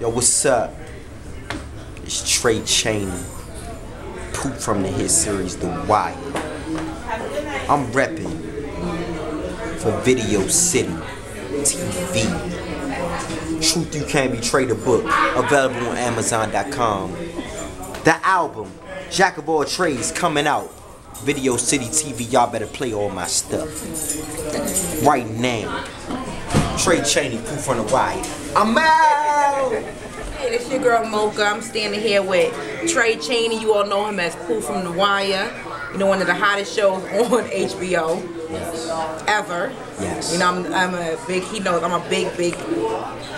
Yo, what's up? It's Tray Chaney. Poot from the hit series The Wire. I'm repping for Video City TV. Truth You Can't Betray the book, available on Amazon.com. The album, Jack of All Trades, coming out. Video City TV, y'all better play all my stuff. Right now. Tray Chaney, Poot from the Wire. I'm out! Hey, this your girl Mocha. I'm standing here with Tray Chaney. You all know him as Poot from The Wire. You know, one of the hottest shows on HBO Yes. ever. Yes. You know, I'm, I'm a big, he knows I'm a big, big,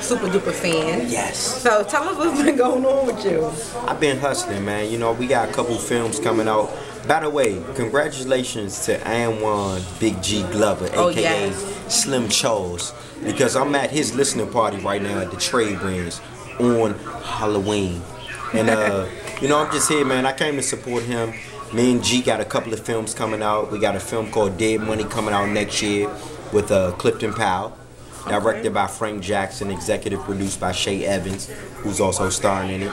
super duper fan. Yes. So tell us what's been going on with you. I've been hustling, man. You know, we got a couple films coming out. By the way, congratulations to Anwan Big G Glover, Oh, aka yes. Slim Charles, because I'm at his listening party right now at the Trade Brands on Halloween. And uh, you know, I'm just here, man. I came to support him. Me and G got a couple of films coming out. We got a film called Dead Money coming out next year with uh, Clifton Powell. Directed by Frank Jackson, executive produced by Shay Evans, who's also starring in it.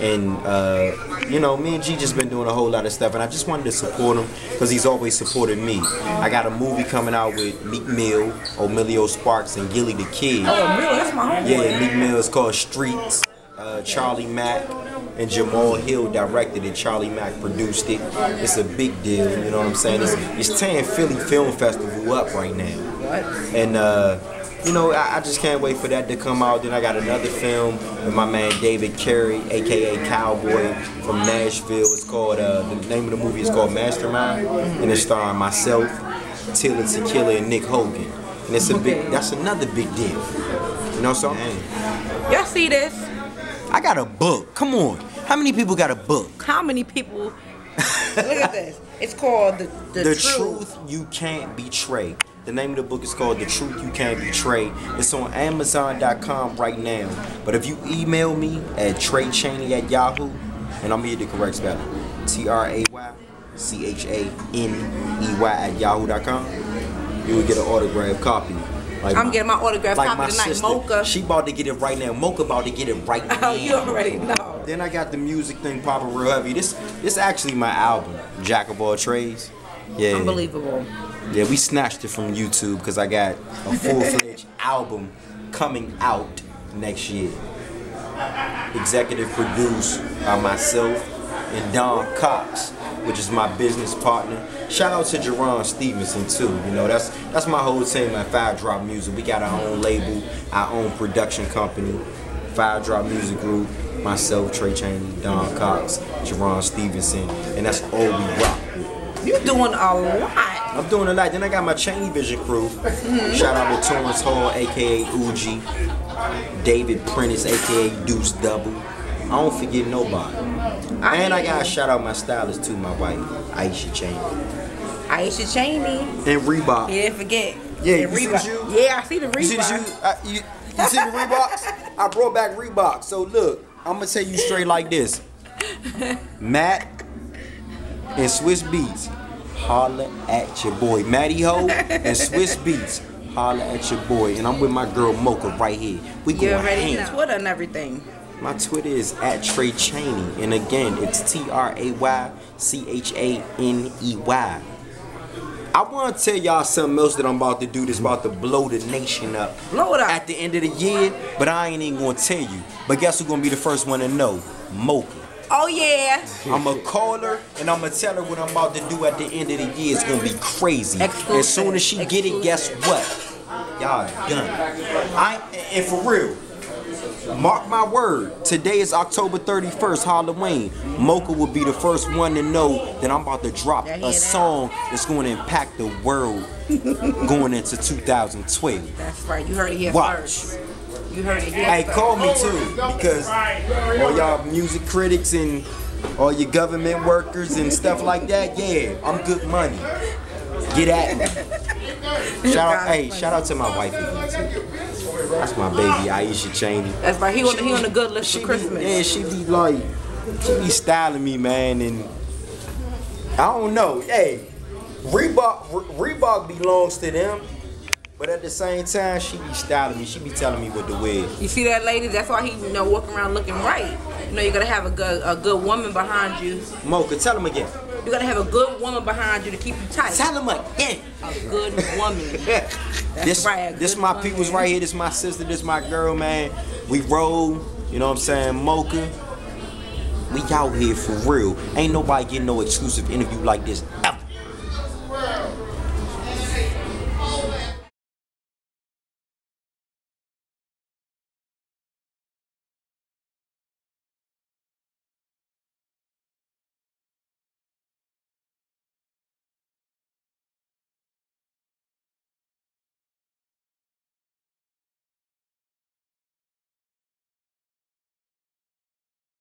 And uh, you know, me and G just been doing a whole lot of stuff, and I just wanted to support him because he's always supported me. I got a movie coming out with Meek Mill, Emilio Sparks, and Gillie the Kid. Oh, Mill, that's my homeboy. Yeah, Meek Mill is called Streets. Uh, Charlie Mack and Jamal Hill directed it. Charlie Mack produced it. It's a big deal. You know what I'm saying? It's, it's tearing Philly Film Festival up right now. What? And uh, you know, I, I just can't wait for that to come out. Then I got another film with my man David Carey, aka Cowboy from Nashville. It's called uh, the name of the movie is called Mastermind, and it's starring myself, Tila Tequila, and Nick Hogan. And it's a big. That's another big deal. You know, so man, Y'all see this? I got a book. Come on, how many people got a book? How many people? Look at this. It's called The, the, The Truth. Truth You Can't Betray. The name of the book is called The Truth You Can't Betray. It's on Amazon.com right now. But if you email me at Tray Chaney at Yahoo, and I'm here the correct spelling, T R A Y C H A N E Y at Yahoo.com, you will get an autographed copy. Like I'm my- getting my autograph like copy tonight. sister. Mocha. She about to get it right now. Mocha about to get it right now. Oh, you already know. Then I got the music thing popping real heavy. This this actually my album, Jack of All Trades. Yeah. Unbelievable. Yeah, we snatched it from YouTube because I got a full fledged album coming out next year. Executive produced by myself and Don Cox, which is my business partner. Shout out to Jerron Stevenson too. You know, that's that's my whole team at Five Drop Music. We got our own label, our own production company, Five Drop Music Group. Myself, Tray Chaney, Don Cox, Jerron Stevenson, and that's all we rock You're doing a lot. I'm doing a lot. Then I got my Chaney Vision crew. Mm-hmm. Shout out to Torrance Hall, aka Uji. David Prentice, aka Deuce Double. I don't forget nobody. And I gotta shout out my stylist too, my wife, Aisha Chaney. Aisha Chaney. And Reebok. You didn't forget. Yeah, And you see the Reebok. shoe? Yeah, I see the Reebok. You see the shoes? Uh, you, you see the Reeboks? I brought back Reebok. So look, I'm gonna tell you straight like this. Matt and Swizz Beatz, holla at your boy. Matty Ho and Swiss Beats, holla at your boy. And I'm with my girl Mocha right here. We You going already ham. know. Twitter and everything. My Twitter is at Tray Chaney, And again, it's T R A Y C H A N E Y. I want to tell y'all something else that I'm about to do that's about to blow the nation up. Blow it up. At the end of the year, but I ain't even going to tell you. But guess who's going to be the first one to know? Mocha. Oh yeah. I'm going to call her and I'm going to tell her what I'm about to do at the end of the year. It's going to be crazy. Exclusive. As soon as she get it, guess what? Y'all done. I and for real. Mark my word. Today is October 31st, Halloween. Mocha will be the first one to know that I'm about to drop a song that's going to impact the world going into 2012. That's right. You heard it here Watch. first. You heard it here Hey, first. call me too, because all y'all music critics and all your government workers and stuff like that, yeah, I'm good money. Get at me. Shout out, hey, shout out to my wife. That's my baby, Aisha Chaney. That's right. He on, he on the good list She for be, Christmas. yeah, she be like, she be styling me, man, and I don't know. Hey, Reebok, Re- Reebok belongs to them. But at the same time, she be styling me. She be telling me what to wear. You see that, lady? That's why he, you know, walking around looking right. You know, you gotta have a good, a good woman behind you. Mocha, tell him again. You gotta have a good woman behind you to keep you tight. Tell him again. A good woman. this right, this my woman. people's right here. This my sister. This my girl, man. We roll. You know what I'm saying? Mocha. We out here for real. Ain't nobody getting no exclusive interview like this ever.